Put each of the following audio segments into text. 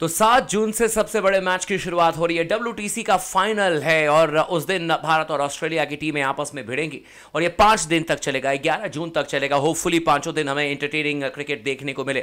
तो सात जून से सबसे बड़े मैच की शुरुआत हो रही है। डब्ल्यूटीसी का फाइनल है और उस दिन भारत और ऑस्ट्रेलिया की टीमें आपस में भिड़ेंगी और ये पाँच दिन तक चलेगा, ग्यारह जून तक चलेगा। होपफुली पाँचों दिन हमें इंटरटेनिंग क्रिकेट देखने को मिले।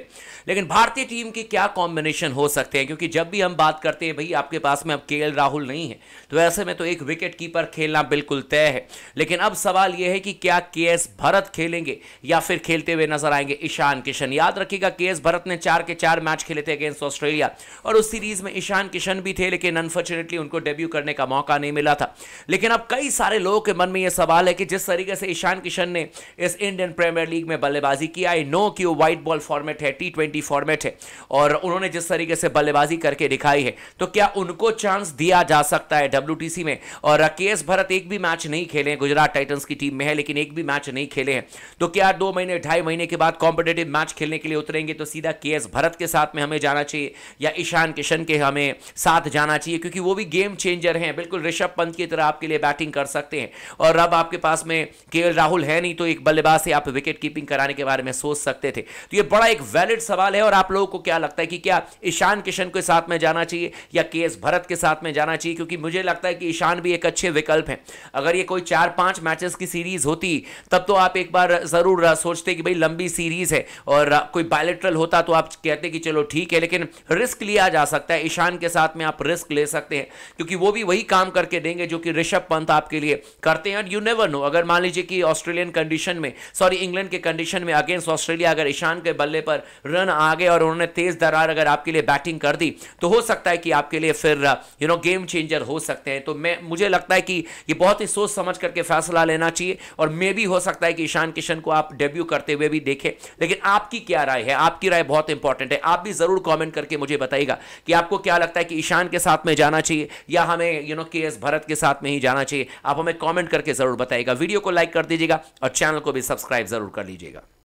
लेकिन भारतीय टीम की क्या कॉम्बिनेशन हो सकते हैं? क्योंकि जब भी हम बात करते हैं, भाई, आपके पास में अब के राहुल नहीं है तो ऐसे में तो एक विकेट कीपर खेलना बिल्कुल तय है। लेकिन अब सवाल यह है कि क्या के भरत खेलेंगे या फिर खेलते हुए नज़र आएँगे? ईशान किशन, याद रखिएगा के भरत ने चार के चार मैच खेले थे अगेंस्ट ऑस्ट्रेलिया। और उस सीरीज़ में ईशान किशन भी थे, लेकिन अनफॉर्चुनेटली उनको डेब्यू करने का मौका नहीं मिला था। लेकिन अब कई सारे लोगों के मन में यह सवाल है कि जिस तरीके से ईशान किशन ने इस इंडियन प्रीमियर लीग में बल्लेबाजी की आई नो कि वो व्हाइट बॉल फॉर्मेट है टी ट्वेंटी फॉर्मेट है, और उन्होंने जिस तरीके से बल्लेबाजी करके दिखाई है तो क्या उनको चांस दिया जा सकता है डब्ल्यू में? और के भरत एक भी मैच नहीं खेले हैं, गुजरात टाइटन्स की टीम में है, लेकिन एक भी मैच नहीं खेले हैं। तो क्या दो महीने, ढाई महीने के बाद कॉम्पिटेटिव मैच खेलने के लिए उतरेंगे? तो सीधा के भरत के साथ में हमें जाना चाहिए, या ईशान किशन के हमें साथ जाना चाहिए, क्योंकि वो भी गेम चेंजर हैं। बिल्कुल ऋषभ पंत की तरह आपके लिए बैटिंग कर सकते हैं। और अब आपके पास में के राहुल है नहीं तो एक बल्लेबाज से आप विकेट कीपिंग कराने के बारे में सोच सकते थे। तो ये बड़ा एक वैलिड सवाल है, और आप लोगों को क्या लगता है कि क्या ईशान किशन के साथ में जाना चाहिए, या के भरत के साथ में जाना चाहिए? क्योंकि मुझे लगता है कि ईशान भी एक अच्छे विकल्प हैं। अगर ये कोई चार पाँच मैचेस की सीरीज़ होती, तब तो आप एक बार ज़रूर सोचते कि भाई लंबी सीरीज़ है, और कोई बायोलेट्रल होता तो आप कहते कि चलो ठीक है, लेकिन रिस्क लिया जा सकता है। ईशान के साथ में आप रिस्क ले सकते हैं, क्योंकि वो भी वही काम करके देंगे जो कि ऋषभ पंत आपके लिए करते हैं। यू नेवर नो अगर मान लीजिए कि ऑस्ट्रेलियन कंडीशन में सॉरी इंग्लैंड के कंडीशन में अगेंस्ट ऑस्ट्रेलिया, अगर ईशान के बल्ले पर रन आ गए और उन्होंने तेज दरार अगर आपके लिए बैटिंग कर दी तो हो सकता है कि आपके लिए फिर यू नो गेम चेंजर हो सकते हैं। तो मैं, मुझे लगता है कि ये बहुत ही सोच समझ करके फैसला लेना चाहिए, और मे भी हो सकता है कि ईशान किशन को आप डेब्यू करते हुए भी देखें। लेकिन आपकी क्या राय है? आपकी राय बहुत इंपॉर्टेंट है। आप भी ज़रूर कॉमेंट करके मुझे बताइएगा कि आपको क्या लगता है कि ईशान के साथ में जाना चाहिए या हमें you know K S Bharat के साथ में ही जाना चाहिए? आप हमें कॉमेंट करके ज़रूर बताइएगा। वीडियो को लाइक कर दीजिएगा और चैनल को भी सब्सक्राइब ज़रूर कर लीजिएगा।